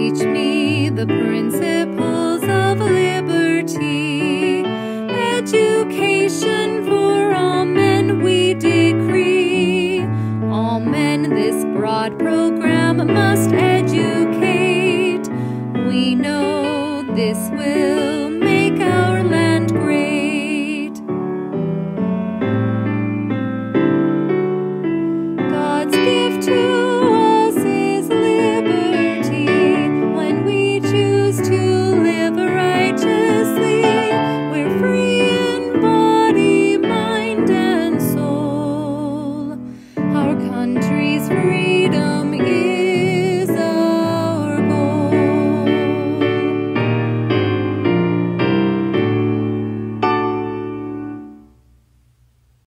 teach me the principles of liberty. Education for all men we decree. All men this broad program must educate. We know this will make